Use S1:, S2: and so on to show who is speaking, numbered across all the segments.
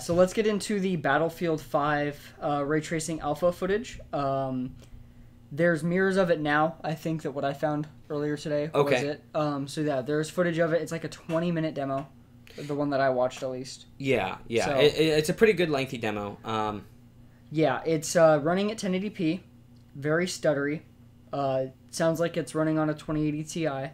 S1: So let's get into the Battlefield 5 uh, ray tracing alpha footage. Um, there's mirrors of it now. I think that what I found earlier today was it. Um, so yeah, there's footage of it. It's like a 20 minute demo, the one that I watched at least.
S2: Yeah, yeah.
S1: So-
S2: it- it's a pretty good lengthy demo. Um,
S1: Yeah, it's uh, running at 1080p, very stuttery. Uh, sounds like it's running on a 2080 Ti.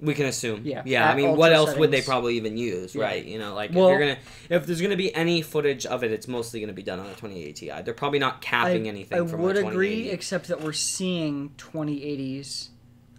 S2: We can assume.
S1: Yeah,
S2: Yeah. I mean, what else would they probably even use,
S1: Yeah.
S2: right? You know, like
S1: Well-
S2: if you're gonna, if there's gonna be any footage of it, it's mostly gonna be done on a 2080 Ti. They're probably not capping anything
S1: I would agree, except that we're seeing 2080s.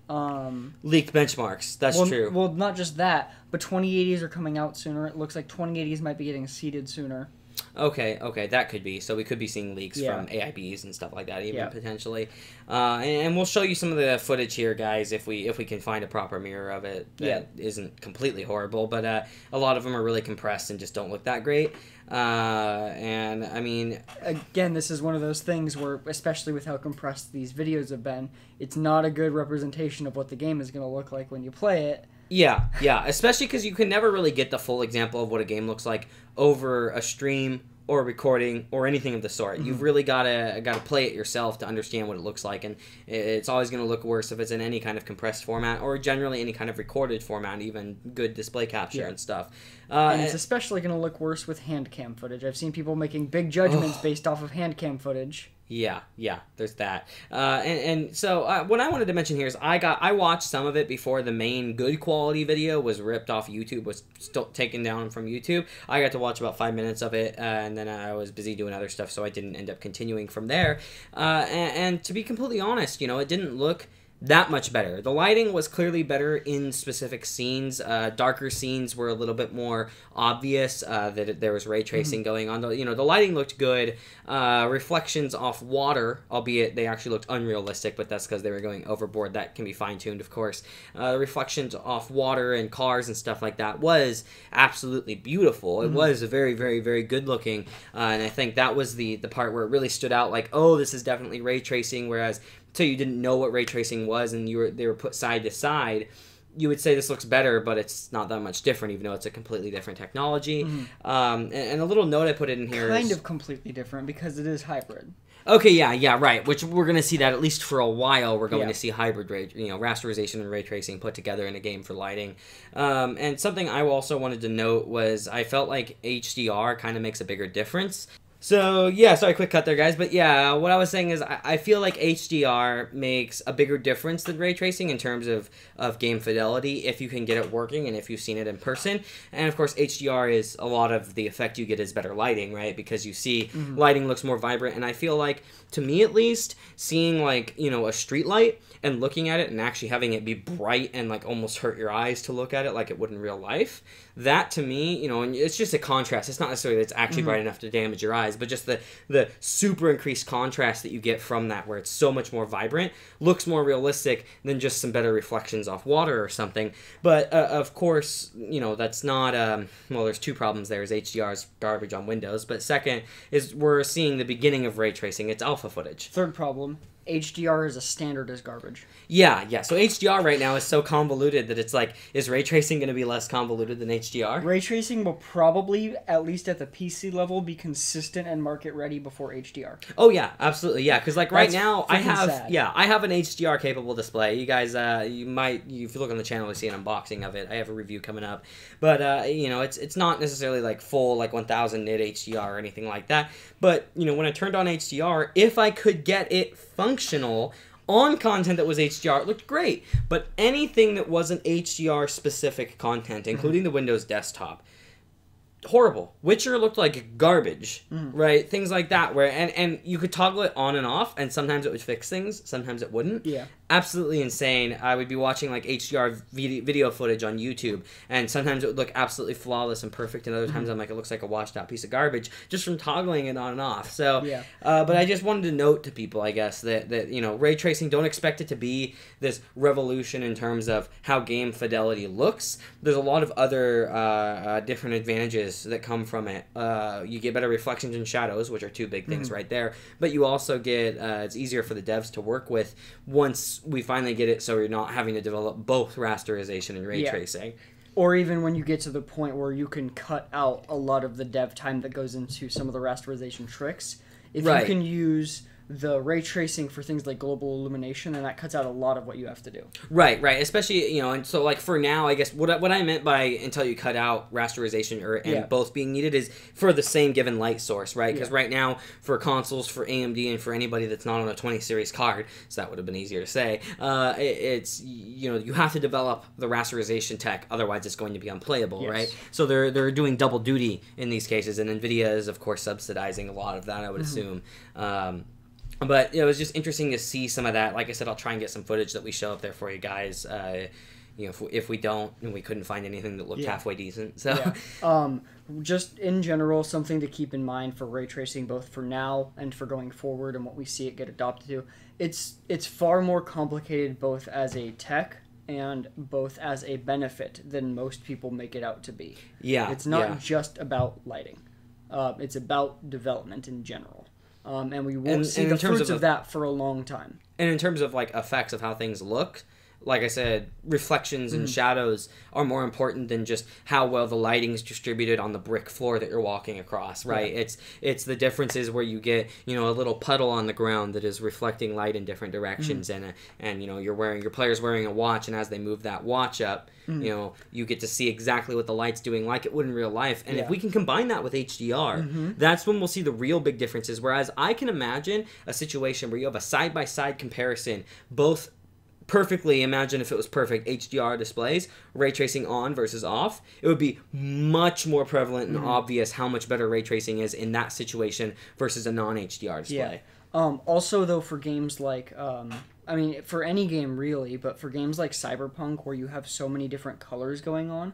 S1: Um,
S2: Leaked benchmarks. That's
S1: well,
S2: true.
S1: Well, not just that, but 2080s are coming out sooner. It looks like 2080s might be getting seeded sooner.
S2: Okay, okay, that could be. So we could be seeing leaks
S1: Yeah.
S2: from AIBs and stuff like that, even
S1: Yeah.
S2: potentially. Uh, and, and we'll show you some of the footage here, guys, if we if we can find a proper mirror of it that not completely horrible. But uh, a lot of them are really compressed and just don't look that great. Uh, and I mean,
S1: Again, this is one of those things where, especially with how compressed these videos have been, it's not a good representation of what the game is going to look like when you play it.
S2: Yeah, yeah, especially because you can never really get the full example of what a game looks like over a stream or a recording or anything of the sort. You've really got to got to play it yourself to understand what it looks like, and it's always going to look worse if it's in any kind of compressed format or generally any kind of recorded format, even good display capture
S1: Yeah.
S2: and stuff. Uh,
S1: And it's especially going to look worse with hand cam footage. I've seen people making big judgments based off of hand cam footage.
S2: Yeah, yeah, there's that. Uh, and, and so uh, what I wanted to mention here is I got I watched some of it before the main good quality video was ripped off YouTube, was still taken down from YouTube. I got to watch about five minutes of it, uh, and then I was busy doing other stuff, so I didn't end up continuing from there. Uh, and, and to be completely honest, you know, it didn't look that much better. The lighting was clearly better in specific scenes. Uh, darker scenes were a little bit more obvious uh, that it, there was ray tracing going on. The, you know, the lighting looked good. Uh, reflections off water, albeit they actually looked unrealistic, but that's because they were going overboard. That can be fine tuned, of course. Uh, reflections off water and cars and stuff like that was absolutely beautiful. It was a very, very, very good looking, uh, and I think that was the the part where it really stood out. Like, oh, this is definitely ray tracing. Whereas until you didn't know what ray tracing was and you were they were put side to side you would say this looks better but it's not that much different even though it's a completely different technology um, and, and a little note i put in here
S1: Kind of completely different because it is hybrid.
S2: okay yeah yeah right which we're going to see that at least for a while we're going
S1: Yeah.
S2: to see hybrid ray you know rasterization and ray tracing put together in a game for lighting um, and something i also wanted to note was i felt like hdr kind of makes a bigger difference so yeah, sorry, quick cut there, guys. But yeah, what I was saying is I, I feel like HDR makes a bigger difference than ray tracing in terms of of game fidelity if you can get it working and if you've seen it in person. And of course, HDR is a lot of the effect you get is better lighting, right? Because you see mm-hmm. lighting looks more vibrant, and I feel like to me at least, seeing like you know a street light and looking at it and actually having it be bright and like almost hurt your eyes to look at it like it would in real life that to me you know and it's just a contrast. It's not necessarily that it's actually bright enough to damage your eyes but just the the super increased contrast that you get from that where it's so much more vibrant looks more realistic than just some better reflections off water or something. But uh, of course you know that's not um, well there's two problems there is hdr's garbage on windows but second is we're seeing the beginning of ray tracing. It's alpha footage.
S1: Third problem HDR is a standard as garbage.
S2: yeah, yeah. So HDR right now is so convoluted that it's like, is ray tracing going to be less convoluted than HDR?
S1: Ray tracing will probably, at least at the PC level, be consistent and market ready before HDR.
S2: Oh yeah, absolutely, yeah. Because like right
S1: That's
S2: now, I have
S1: sad.
S2: yeah, I have an HDR capable display. You guys, uh, you might if you look on the channel, you see an unboxing of it. I have a review coming up, but uh, you know, it's it's not necessarily like full like 1000 nit HDR or anything like that. But you know, when I turned on HDR, if I could get it functional on content that was HDR, it looked great. But anything that wasn't HDR specific content, mm-hmm. including the Windows desktop, horrible. Witcher looked like garbage, mm. right? Things like that, where and and you could toggle it on and off, and sometimes it would fix things, sometimes it wouldn't.
S1: Yeah.
S2: Absolutely insane. I would be watching like HDR video footage on YouTube, and sometimes it would look absolutely flawless and perfect, and other times I'm like, it looks like a washed out piece of garbage just from toggling it on and off. So,
S1: Yeah.
S2: uh, but I just wanted to note to people, I guess, that that you know, ray tracing. Don't expect it to be this revolution in terms of how game fidelity looks. There's a lot of other uh, uh, different advantages that come from it. Uh, you get better reflections and shadows, which are two big things right there. But you also get uh, it's easier for the devs to work with once we finally get it, so you're not having to develop both rasterization and ray
S1: Yeah.
S2: tracing.
S1: or even when you get to the point where you can cut out a lot of the dev time that goes into some of the rasterization tricks. If
S2: Right.
S1: you can use the ray tracing for things like global illumination, and that cuts out a lot of what you have to do.
S2: Right, right. Especially, you know, and so like for now, I guess what I, what I meant by until you cut out rasterization or and
S1: Yeah.
S2: both being needed is for the same given light source, right? Because
S1: Yeah.
S2: right now for consoles, for AMD, and for anybody that's not on a 20 series card, so that would have been easier to say. Uh, it, it's you know you have to develop the rasterization tech, otherwise it's going to be unplayable,
S1: Yes.
S2: right? So they're they're doing double duty in these cases, and Nvidia is of course subsidizing a lot of that. I would
S1: Mm-hmm.
S2: assume. Um, but it was just interesting to see some of that. Like I said, I'll try and get some footage that we show up there for you guys. Uh, you know, if we, if we don't, and we couldn't find anything that looked
S1: Yeah.
S2: halfway decent. So,
S1: Yeah. um, just in general, something to keep in mind for ray tracing, both for now and for going forward, and what we see it get adopted to. It's it's far more complicated, both as a tech and both as a benefit than most people make it out to be.
S2: yeah,
S1: It's not
S2: yeah.
S1: just about lighting. Uh, it's about development in general. Um, and we won't
S2: And-
S1: see
S2: and
S1: the
S2: in terms
S1: fruits
S2: of
S1: of, that for a long time.
S2: And in terms of like effects of how things look, like I said, reflections
S1: Mm.
S2: and shadows are more important than just how well the lighting is distributed on the brick floor that you're walking across, right? It's it's the differences where you get you know a little puddle on the ground that is reflecting light in different directions,
S1: Mm.
S2: and uh, and you know you're wearing your player's wearing a watch, and as they move that watch up,
S1: Mm.
S2: you know you get to see exactly what the light's doing, like it would in real life. And if we can combine that with HDR,
S1: Mm-hmm.
S2: that's when we'll see the real big differences. Whereas I can imagine a situation where you have a side by side comparison, both perfectly imagine if it was perfect HDR displays, ray tracing on versus off, it would be much more prevalent
S1: Mm-hmm.
S2: and obvious how much better ray tracing is in that situation versus a non HDR display.
S1: Yeah. Um, also, though, for games like, um, I mean, for any game really, but for games like Cyberpunk, where you have so many different colors going on,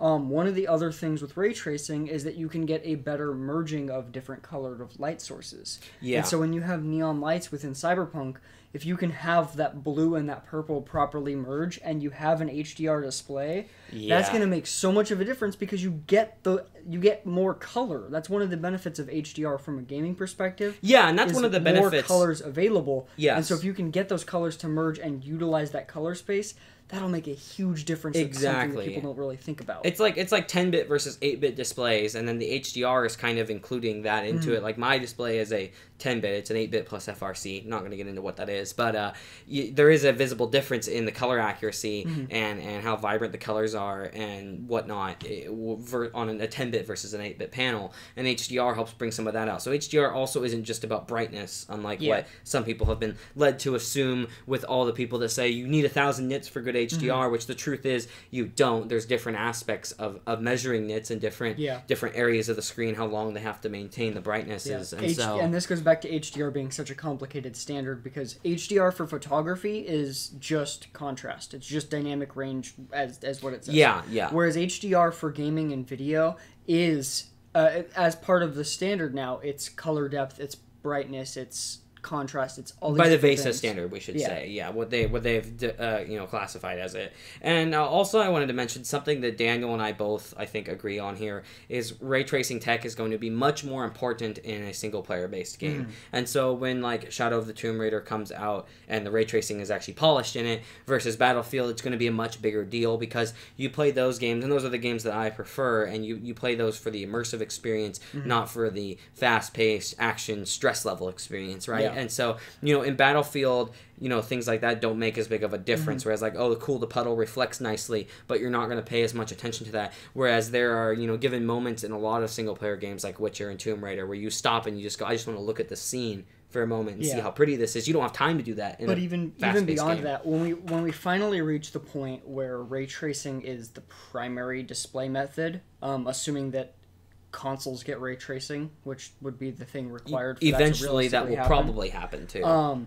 S1: um, one of the other things with ray tracing is that you can get a better merging of different colored of light sources.
S2: Yeah.
S1: And so when you have neon lights within Cyberpunk, if you can have that blue and that purple properly merge, and you have an HDR display,
S2: yeah.
S1: that's going to make so much of a difference because you get the you get more color. That's one of the benefits of HDR from a gaming perspective
S2: Yeah, and that's one of the benefits.
S1: more colors available.
S2: Yeah.
S1: And so if you can get those colors to merge and utilize that color space, that'll make a huge difference. Something
S2: Exactly.
S1: that people don't really think about.
S2: It's like it's like 10 bit versus 8 bit displays, and then the HDR is kind of including that into
S1: Mm.
S2: it. Like my display is a 10 bit, it's an 8 bit plus FRC. Not going to get into what that is, but uh, there is a visible difference in the color accuracy
S1: Mm-hmm.
S2: and and how vibrant the colors are and whatnot eh, w- ver- on a 10 bit versus an 8 bit panel. And HDR helps bring some of that out. So HDR also isn't just about brightness, unlike
S1: Yeah.
S2: what some people have been led to assume with all the people that say you need a thousand nits for good HDR,
S1: Mm-hmm.
S2: which the truth is you don't. There's different aspects of, of measuring nits in different
S1: Yeah.
S2: different areas of the screen, how long they have to maintain the brightnesses,
S1: Yeah.
S2: and
S1: H-
S2: so
S1: and this goes back to HDR being such a complicated standard because HDR for photography is just contrast. It's just dynamic range as, as what it says.
S2: yeah, yeah,
S1: Whereas HDR for gaming and video is, uh, as part of the standard now, it's color depth, it's brightness, it's contrast, it's all
S2: by the VESA
S1: things.
S2: standard, we should
S1: Yeah.
S2: say, yeah, what they what they've uh, you know classified as it. And uh, also, I wanted to mention something that Daniel and I both I think agree on here is ray tracing tech is going to be much more important in a single player based game.
S1: Mm.
S2: And so when like Shadow of the Tomb Raider comes out and the ray tracing is actually polished in it versus Battlefield, it's going to be a much bigger deal because you play those games and those are the games that I prefer, and you you play those for the immersive experience,
S1: Mm-hmm.
S2: not for the fast paced action stress level experience, right?
S1: Yeah.
S2: And so, you know, in Battlefield, you know, things like that don't make as big of a difference.
S1: Mm-hmm.
S2: Whereas, like, oh, the cool, the puddle reflects nicely, but you're not going to pay as much attention to that. Whereas there are, you know, given moments in a lot of single player games like Witcher and Tomb Raider where you stop and you just go, I just want to look at the scene for a moment and see how pretty this is. You don't have time to do that. In
S1: but even even beyond
S2: game.
S1: that when we when we finally reach the point where ray tracing is the primary display method um, assuming that consoles get ray tracing which would be the thing required for
S2: eventually
S1: that,
S2: that will
S1: happen.
S2: probably happen too.
S1: um,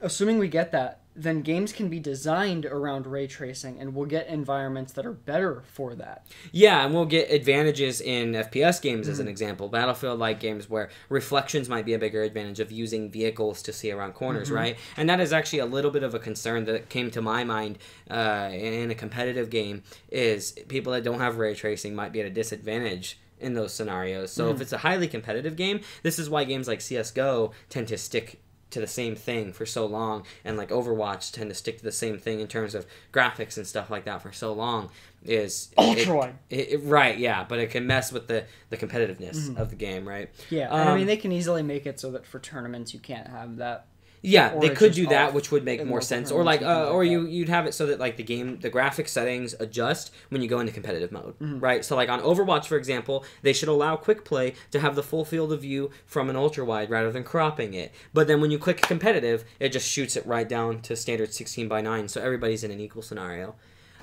S1: assuming we get that then games can be designed around ray tracing and we'll get environments that are better for that
S2: Yeah, and we'll get advantages in FPS games as an
S1: Mm-hmm.
S2: example. Battlefield like games where reflections might be a bigger advantage of using vehicles to see around corners,
S1: Mm-hmm.
S2: right? And that is actually a little bit of a concern that came to my mind uh, in a competitive game is people that don't have ray tracing might be at a disadvantage in those scenarios. So
S1: Mm-hmm.
S2: if it's a highly competitive game, this is why games like CS:GO tend to stick to the same thing for so long and like overwatch tend to stick to the same thing in terms of graphics and stuff like that for so long is
S1: ultra wide.
S2: It, it, right, yeah, but it can mess with the the competitiveness of the game, right?
S1: Yeah, and I
S2: Um,
S1: mean they can easily make it so that for tournaments you can't have that.
S2: Yeah,
S1: Or
S2: they could do that, which would make more sense. Or like, uh,
S1: things
S2: or
S1: like
S2: you you'd have it so that like the game, the graphic settings adjust when you go into competitive mode,
S1: Mm-hmm.
S2: right? So like on Overwatch, for example, they should allow quick play to have the full field of view from an ultra wide rather than cropping it. But then when you click competitive, it just shoots it right down to standard sixteen by nine, so everybody's in an equal scenario.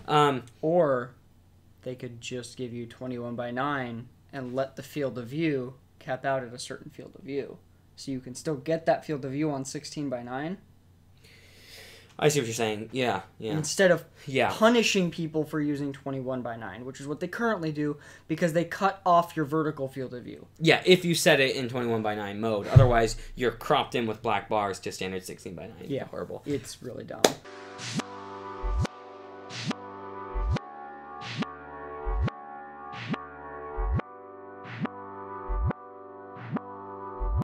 S2: Um,
S1: Or they could just give you 21 by 9 and let the field of view cap out at a certain field of view. So you can still get that field of view on 16 by 9
S2: I see what you're saying. Yeah, yeah,
S1: instead of
S2: yeah.
S1: punishing people for using 21 by 9, which is what they currently do because they cut off your vertical field of view.
S2: Yeah, if you set it in 21 by 9 mode. Otherwise, you're cropped in with black bars to standard 16 by 9.
S1: Yeah.
S2: Horrible.
S1: It's really dumb.